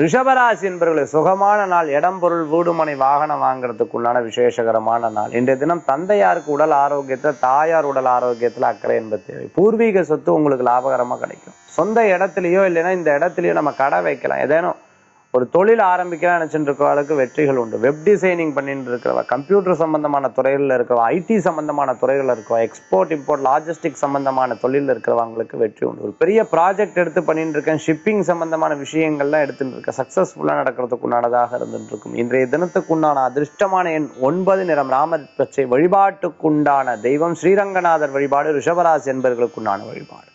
ரிஷபராசி என்பவர்களே சுகமான நாள் இடம் பொருள் வீடுமனை வாகனம் வாங்குறதுக்கு உண்டான விசேஷகரமான நாள். இன்றைய தினம் தந்தையாருக்கு உடல் ஆரோக்கியத்துல தாயார் உடல் ஆரோக்கியத்துல அக்கறை என்பது தேவை. பூர்வீக சொத்து உங்களுக்கு லாபகரமா கிடைக்கும். சொந்த இடத்துலையோ இல்லைன்னா இந்த இடத்துலையோ நம்ம கடை வைக்கலாம். ஏதேனும் ஒரு தொழில் ஆரம்பிக்கலாம் நினைச்சிட்டு இருக்கிறவளுக்கு வெற்றிகள் உண்டு. வெப் டிசைனிங் பண்ணிட்டு இருக்கிறவ கம்ப்யூட்டர் சம்பந்தமான துறைகளில் இருக்கிறவா ஐடி சம்பந்தமான துறைகளில் இருக்கவா எக்ஸ்போர்ட் இம்போர்ட் லாஜிஸ்டிக் சம்பந்தமான தொழிலில் இருக்கிறவங்களுக்கு வெற்றி உண்டு. ஒரு பெரிய ப்ராஜெக்ட் எடுத்து பண்ணிட்டு இருக்கேன். ஷிப்பிங் சம்பந்தமான விஷயங்கள்லாம் எடுத்துட்டு இருக்கேன். சக்சஸ்ஃபுல்லாக நடக்கிறதுக்கு உண்டானதாக இருந்துட்டு இருக்கும். இன்றைய தினத்துக்கு உண்டான அதிர்ஷ்டமான எண் ஒன்பது நிறம் ராமர் பச்சை வழிபாட்டுக்குண்டான தெய்வம். ஸ்ரீரங்கநாதர் வழிபாடு ரிஷபராசி என்பவர்களுக்குண்டான வழிபாடு.